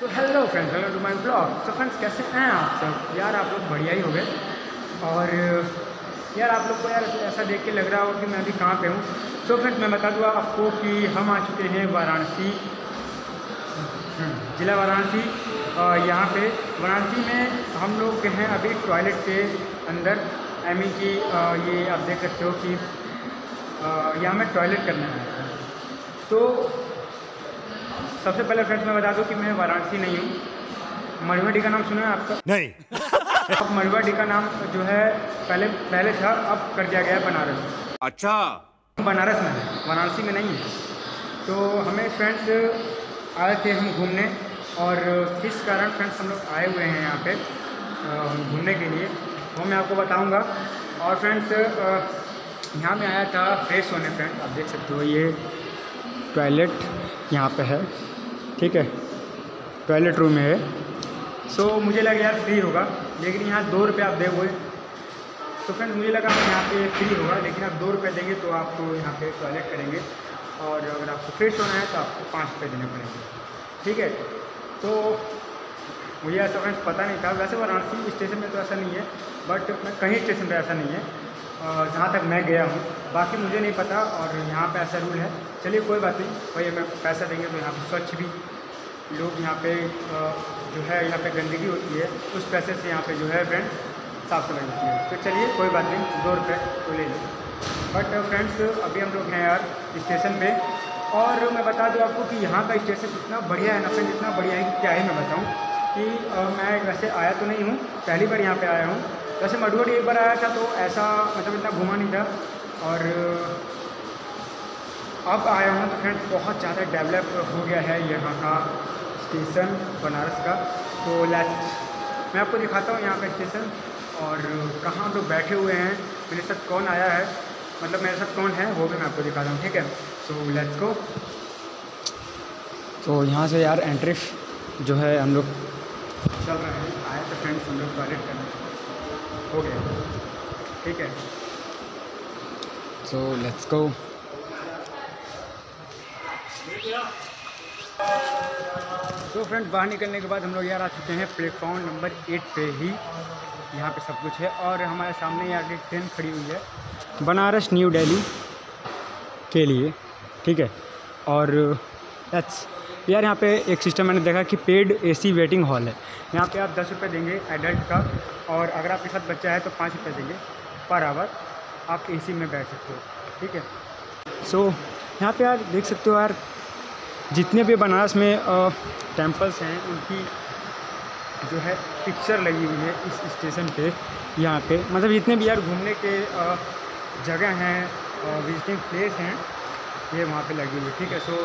तो hello friends welcome to my blog so friends कैसे हैं आप सब? यार आप लोग बढ़िया ही हो गए। और यार आप लोग को यार ऐसा देख के लग रहा हो कि मैं अभी कहाँ पे हूँ। सो फ्रेंड्स मैं बता दूँ आपको कि हम आ चुके हैं वाराणसी। हम्म, ज़िला वाराणसी। यहाँ पे वाराणसी में हम लोग हैं अभी टॉयलेट के अंदर। आई मीन कि ये आप देख सकते हो कि यहाँ में टॉयलेट करना है। तो सबसे पहले फ्रेंड्स मैं बता दूँ कि मैं वाराणसी नहीं हूँ। मरवाडी का नाम सुना है आपका? नहीं। अब मरवाडी का नाम जो है पहले पहले था अब कर दिया गया है बनारस। अच्छा। बनारस में है वाराणसी में नहीं है। तो हमें फ्रेंड्स आए थे हम घूमने और किस कारण फ्रेंड्स हम लोग आए हुए हैं यहाँ पे घूमने के लिए वो मैं आपको बताऊँगा। और फ्रेंड्स यहाँ में आया था फ्रेश होने फ्रेंड्स आप देख सकते हो ये टॉयलेट यहाँ पे है। ठीक है। टॉयलेट रूम है। सो so, मुझे लगा यार फ्री होगा लेकिन यहाँ दो रुपये आप दे हुए तो फ्रेंड मुझे लगा यहाँ पे फ्री होगा लेकिन आप दो रुपये देंगे तो आपको यहाँ पे टॉयलेट करेंगे। और अगर आपको फ्रेश होना है तो आपको पाँच रुपये देने पड़ेंगे। ठीक है? तो मुझे ऐसा फ्रेंड्स पता नहीं था। वैसे वाराणसी स्टेशन में तो ऐसा नहीं है बट कहीं स्टेशन पर ऐसा नहीं है। जहाँ तक मैं गया हूँ। बाकी मुझे नहीं पता और यहाँ पे ऐसा रूल है। चलिए कोई बात नहीं भाई हमें पैसा देंगे तो यहाँ पे स्वच्छ भी लोग यहाँ पे जो है यहाँ पे गंदगी होती है, उस पैसे से यहाँ पे जो है फ्रेंड साफ़ सफ़ाई होती है। तो चलिए कोई बात नहीं, दो रुपये तो ले लो। बट फ्रेंड्स अभी हम लोग हैं यार स्टेशन पे। और मैं बता दूँ आपको कि यहाँ का स्टेशन इतना बढ़िया है ना फ्रेंड इतना बढ़िया है कि क्या ही मैं बताऊँ कि मैं वैसे आया तो नहीं हूँ, पहली बार यहाँ पर आया हूँ। वैसे मडुआडी एक बार आया था तो ऐसा मतलब इतना घूमा नहीं था और अब आया हूँ तो फ्रेंड्स बहुत ज़्यादा डेवलप हो गया है यहाँ का स्टेशन बनारस का। तो लेट्स मैं आपको दिखाता हूँ यहाँ का स्टेशन और कहाँ हम लोग बैठे हुए हैं मेरे साथ कौन आया है मतलब मेरे साथ कौन है वो भी मैं आपको दिखाता हूँ ठीक है? सो लेट्स गो तो यहाँ से यार एंट्री जो है हम लोग चल रहे हैं आए तो फ्रेंड्स हम लोग टॉयलेट करने। हो गया। ठीक है। सो लेट्स गो तो फ्रेंड्स बाहर निकलने के बाद हम लोग यार आ चुके हैं प्लेटफॉर्म नंबर एट पे ही। यहाँ पे सब कुछ है और हमारे सामने यहाँ की ट्रेन खड़ी हुई है। बनारस न्यू दिल्ली के लिए। ठीक है। और एट्स यार यहाँ पे एक सिस्टम मैंने देखा कि पेड एसी वेटिंग हॉल है। यहाँ पे आप दस रुपये देंगे एडल्ट का और अगर आपके साथ बच्चा है तो पाँच रुपये देंगे पर आवर आप एसी में बैठ सकते हो ठीक है? सो so, यहाँ पे यार देख सकते हो यार जितने भी बनारस में टेम्पल्स हैं उनकी जो है पिक्चर लगी हुई है इस स्टेशन पे यहाँ पे। मतलब जितने भी यार घूमने के जगह हैं विजिटिंग प्लेस हैं ये वहाँ पे लगी हुई ठीक है? सो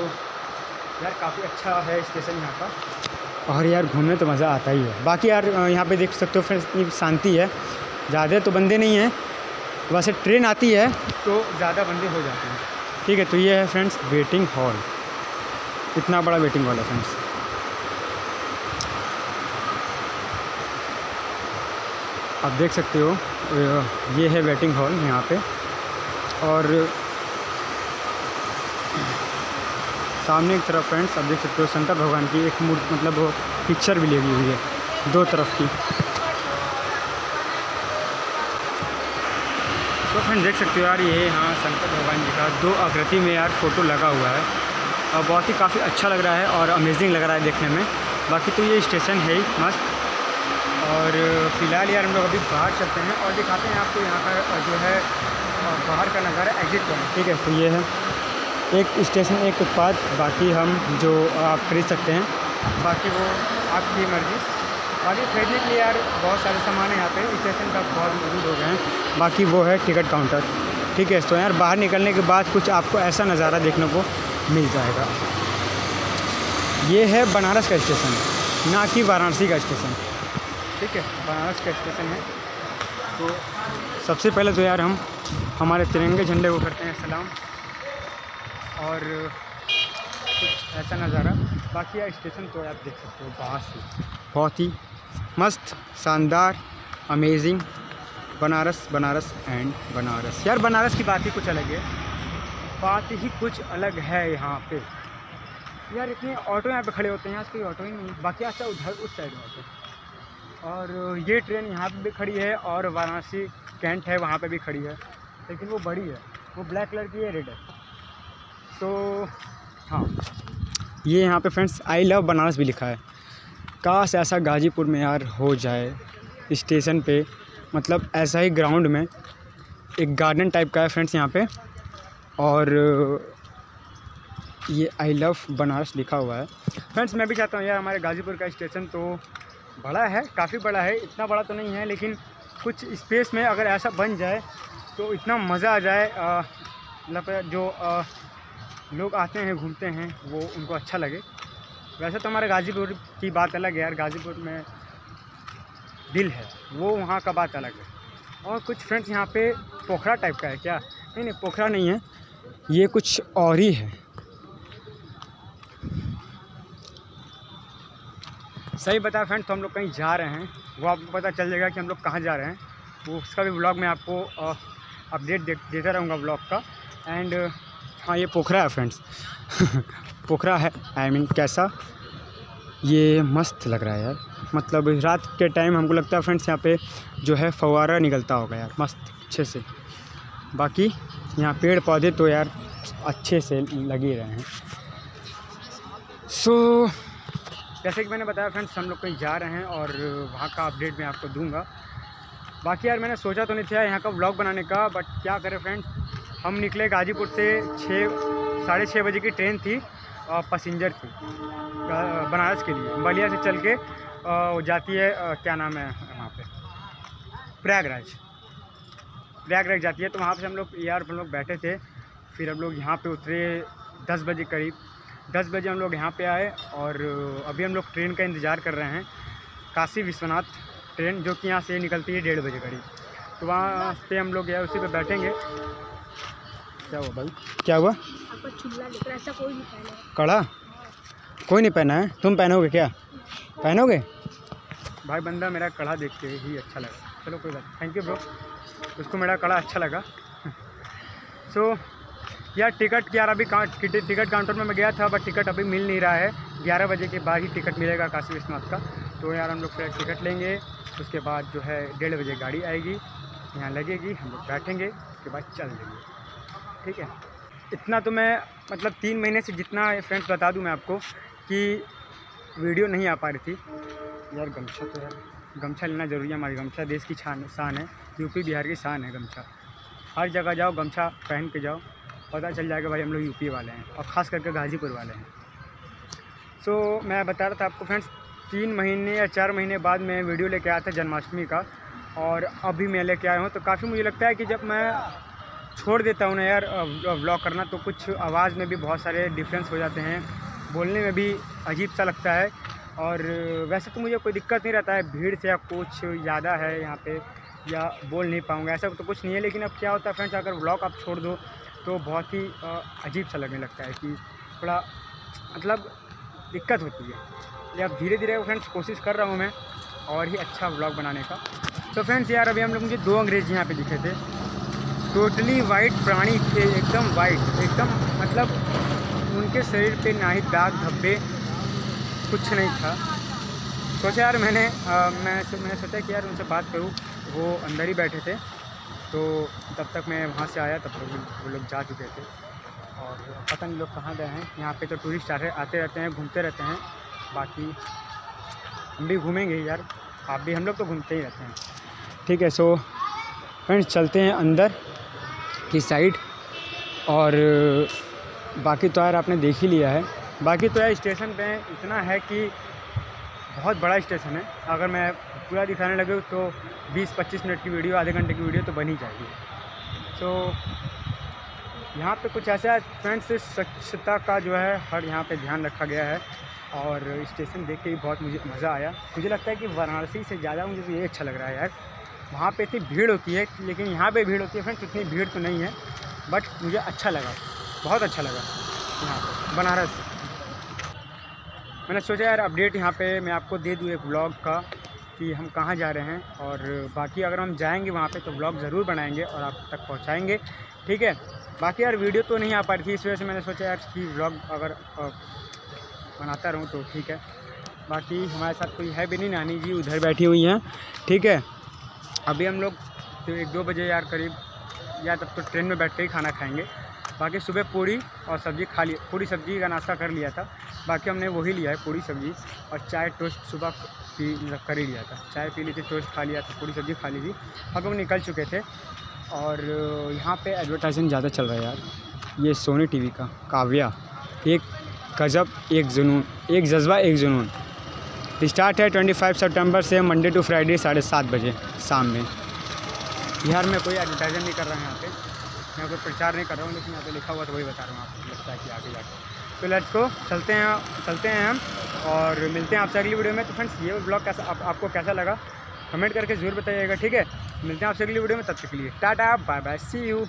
यार काफ़ी अच्छा है स्टेशन यहाँ का। और यार घूमने तो मज़ा आता ही है। बाकी यार यहाँ पे देख सकते हो फ्रेंड्स इतनी शांति है। ज़्यादा तो बंदे नहीं हैं वैसे ट्रेन आती है। तो ज़्यादा बंदे हो जाते हैं। ठीक है तो ये है फ्रेंड्स वेटिंग हॉल। इतना बड़ा वेटिंग हॉल है फ्रेंड्स। आप देख सकते हो ये है वेटिंग हॉल यहाँ पे। और सामने की तरफ़ फ्रेंड्स, आप देख सकते हो शंकर भगवान की एक मूर्ति मतलब वो पिक्चर भी लगी हुई है, दो तरफ़ की। तो फ्रेंड देख सकते हो यार, ये यहाँ शंकर भगवान जी का दो आकृति में यार फ़ोटो लगा हुआ है। और बहुत ही काफ़ी अच्छा लग रहा है और अमेजिंग लग रहा है देखने में। बाकी तो ये स्टेशन है ही, मस्त। और फ़िलहाल यार हम लोग अभी बाहर चलते हैं और दिखाते हैं आपको यहाँ का जो है, बाहर का नज़ारा एग्जिट पॉइंट ठीक है तो ये है। एक स्टेशन एक उत्पाद बाकी हम जो आप खरीद सकते हैं। बाकी वो आपकी मर्ज़ी। बाकी खरीदने के लिए यार बहुत सारे सामान है यहाँ पे। स्टेशन का बहुत मौजूद हो गए हैं। बाकी वो है टिकट काउंटर। ठीक है तो यार बाहर निकलने के बाद कुछ आपको ऐसा नज़ारा देखने को मिल जाएगा। ये है बनारस का स्टेशन ना कि वाराणसी का स्टेशन। ठीक है बनारस का स्टेशन है। तो सबसे पहले तो यार हम हमारे तिरंगे झंडे को करते हैं सलाम। और कुछ ऐसा नज़ारा। बाकी स्टेशन तो आप देख सकते हो बाहर से बहुत ही मस्त, शानदार अमेजिंग बनारस बनारस एंड बनारस। यार, बनारस की बात ही कुछ अलग है। बात ही कुछ अलग है यहाँ पे। यार, इतने ऑटो यहाँ पे खड़े होते हैं यहाँ कोई ऑटो ही नहीं। है बाकी अच्छा उधर, उस साइड में ऑटो और ये ट्रेन यहाँ पे भी खड़ी है और वाराणसी कैंट है, वहाँ पे भी खड़ी है। लेकिन वो बड़ी है। वो ब्लैक कलर की है रेड है। तो हाँ। ये यहाँ पे फ्रेंड्स आई लव बनारस भी लिखा है। काश ऐसा गाजीपुर में यार हो जाए स्टेशन पे। मतलब ऐसा ही ग्राउंड में एक गार्डन टाइप का है फ्रेंड्स यहाँ पे। और ये आई लव बनारस लिखा हुआ है। फ्रेंड्स मैं भी चाहता हूँ यार हमारे गाज़ीपुर का स्टेशन तो बड़ा है काफ़ी बड़ा है। इतना बड़ा तो नहीं है लेकिन कुछ स्पेस में अगर ऐसा बन जाए तो इतना मज़ा आ जाए मतलब जो आ, लोग आते हैं, घूमते हैं, वो उनको अच्छा लगे। वैसे तो हमारे गाज़ीपुर की बात अलग है यार, गाज़ीपुर में दिल है, वो वहाँ का बात अलग है। और कुछ फ्रेंड्स यहाँ पे पोखरा टाइप का है क्या? नहीं नहीं, पोखरा नहीं है, ये कुछ और ही है। सही बताया फ्रेंड्स तो हम लोग कहीं जा रहे हैं, वो आपको पता चल जाएगा कि हम लोग कहाँ जा रहे हैं। वो उसका भी ब्लॉग मैं आपको अपडेट देता रहूँगा ब्लॉग का। एंड हाँ ये पोखरा है फ्रेंड्स। पोखरा है आई I मीन mean, कैसा? ये मस्त लग रहा है यार। मतलब रात के टाइम हमको लगता है फ्रेंड्स यहाँ पे जो है फवारा निकलता होगा यार मस्त अच्छे से। बाकी यहाँ पेड़ पौधे तो यार अच्छे से लगे रहे हैं। सो so, जैसे कि मैंने बताया फ्रेंड्स हम लोग कहीं जा रहे हैं और वहाँ का अपडेट मैं आपको दूँगा। बाकी यार मैंने सोचा तो नहीं था यहाँ का व्लॉग बनाने का बट क्या करें फ्रेंड्स? हम निकले गाजीपुर से छः, साढ़े छः बजे की ट्रेन थी और पैसेंजर थी बनारस के लिए। बलिया से चल के जाती है क्या नाम है, वहाँ पे? प्रयागराज। प्रयागराज जाती है तो वहाँ पे हम लोग, यार, हम लोग बैठे थे। फिर हम लोग यहाँ पे उतरे दस बजे करीब। दस बजे हम लोग यहाँ पे आए और अभी हम लोग ट्रेन का इंतज़ार कर रहे हैं। काशी विश्वनाथ ट्रेन, जो कि यहाँ से निकलती है डेढ़ बजे करीब। तो वहाँ पे हम लोग उसी पे बैठेंगे। क्या हुआ भाई? क्या हुआ? कड़ा? कोई नहीं पहना है। तुम पहनोगे क्या? पहनोगे? भाई बंदा मेरा कड़ा देख के ही अच्छा लगा। चलो कोई बात थैंक यू ब्रो उसको मेरा कड़ा अच्छा लगा। सो so, यार टिकट ग्यारह अभी टिकट काउंटर में मैं गया था बट टिकट अभी मिल नहीं रहा है। ग्यारह बजे के बाद ही टिकट मिलेगा काशी विश्वनाथ का। तो यार हम लोग फिर टिकट लेंगे। उसके बाद जो है डेढ़ बजे गाड़ी आएगी। यहाँ लगेगी। हम लोग बैठेंगे। उसके बाद चल देंगे। ठीक है। इतना तो मैं मतलब तीन महीने से जितना फ्रेंड्स बता दूँ मैं आपको कि वीडियो नहीं आ पा रही थी। यार गमछा तो यार गमछा लेना ज़रूरी है हमारी गमछा देश की छान शान है यूपी बिहार की शान है गमछा। हर जगह जाओ गमछा पहन के जाओ पता चल जाएगा भाई हम लोग यूपी वाले हैं और ख़ास करके गाज़ीपुर वाले हैं। सो so, मैं बता रहा था आपको फ्रेंड्स तीन महीने या चार महीने बाद मैं वीडियो लेके आया था जन्माष्टमी का और अभी मैं लेके आया हूँ तो काफ़ी मुझे लगता है कि जब मैं छोड़ देता हूँ ना यार ब्लॉग करना तो कुछ आवाज़ में भी बहुत सारे डिफरेंस हो जाते हैं। बोलने में भी अजीब सा लगता है। और वैसे तो मुझे कोई दिक्कत नहीं रहता है, भीड़ से या कुछ ज़्यादा है यहाँ पे, या बोल नहीं पाऊँगा, ऐसा तो कुछ नहीं है। लेकिन अब क्या होता है फ्रेंड्स अगर ब्लॉग आप छोड़ दो तो बहुत ही अजीब सा लगने लगता है कि थोड़ा मतलब दिक्कत होती है। या धीरे धीरे फ्रेंड्स कोशिश कर रहा हूँ मैं और ही अच्छा ब्लॉग बनाने का। तो फ्रेंड्स यार, अभी हम लोग मुझे दो अंग्रेज़ी यहाँ पे दिखे थे। टोटली वाइट प्राणी थे एकदम वाइट एकदम मतलब उनके शरीर पे ना ही दाग धब्बे कुछ नहीं था। सोचा यार मैंने आ, मैं मैंने सोचा कि यार उनसे बात करूँ वो अंदर ही बैठे थे तो तब तक मैं वहाँ से आया तब तक वो लोग जा चुके थे। और पता नहीं लोग कहाँ गए हैं यहाँ पे तो टूरिस्ट आते आते रहते हैं घूमते रहते हैं बाकी हम भी घूमेंगे यार आप भी हम लोग तो घूमते ही रहते हैं। ठीक है सो फ्रेंड्स चलते हैं अंदर। की साइड और बाकी तो यार आपने देख ही लिया है। बाकी तो यार स्टेशन पे इतना है कि बहुत बड़ा स्टेशन है। अगर मैं पूरा दिखाने लगे तो 20-25 मिनट की वीडियो, आधे घंटे की वीडियो तो बन बनी जाएगी। तो यहाँ पे कुछ ऐसा फ्रेंड्स, स्वच्छता का जो है हर यहाँ पे ध्यान रखा गया है और स्टेशन देख के भी बहुत मुझे मज़ा आया। मुझे लगता है कि वाराणसी से ज़्यादा मुझे ये अच्छा लग रहा है यार। वहाँ पे इतनी भीड़ होती है, लेकिन यहाँ पे भीड़ होती है फ्रेंड्स इतनी भीड़ तो नहीं है बट मुझे अच्छा लगा, बहुत अच्छा लगा यहाँ पर बनारस। मैंने सोचा यार अपडेट यहाँ पे मैं आपको दे दूँ एक ब्लॉग का, कि हम कहाँ जा रहे हैं, और बाकी अगर हम जाएँगे वहाँ पे तो ब्लॉग ज़रूर बनाएँगे और आप तक पहुँचाएँगे, ठीक है? बाकी यार वीडियो तो नहीं आ पा रही थी, इस वजह से मैंने सोचा यार कि ब्लॉग अगर बनाता रहूँ तो ठीक है। बाकी हमारे साथ कोई है भी नहीं, नानी जी उधर बैठी हुई हैं, ठीक है? अभी हम लोग तो एक दो बजे यार करीब, या तब तो ट्रेन में बैठ कर ही खाना खाएँगे। बाकी सुबह पूरी और सब्ज़ी खा लिया पूरी सब्ज़ी का नाश्ता कर लिया था। बाकी हमने वही लिया है, पूरी सब्ज़ी और चाय टोस्ट सुबह पी, कर ही लिया था। चाय पी ली थी, टोस्ट खा लिया था, पूरी सब्ज़ी खा ली थी। अब हम निकल चुके थे और यहाँ पे एडवर्टाइजिंग ज़्यादा चल रहा है यार। ये सोनी टीवी का, काव्या। एक गज़ब, एक जुनून, एक जज्बा, एक जुनून। स्टार्ट है ट्वेंटी फाइव सेप्टेम्बर से मंडे टू फ्राइडे साढ़े सात बजे शाम में। बिहार में कोई एडवर्टाइजर नहीं कर रहा हूँ यहाँ पे। मैं कोई प्रचार नहीं कर रहा हूँ लेकिन यहाँ पे लिखा हुआ तो वही बता रहा हूँ आपको लगता है कि आगे जाके। तो लेट्स को चलते हैं चलते हैं हम और मिलते हैं आपसे अगली वीडियो में। तो फ्रेंड्स ये ब्लॉग कैसा आप, आपको कैसा लगा? कमेंट करके ज़रूर बताइएगा ठीक है? मिलते हैं आपसे अगली वीडियो में तब तक के लिए। Tata bye bye see you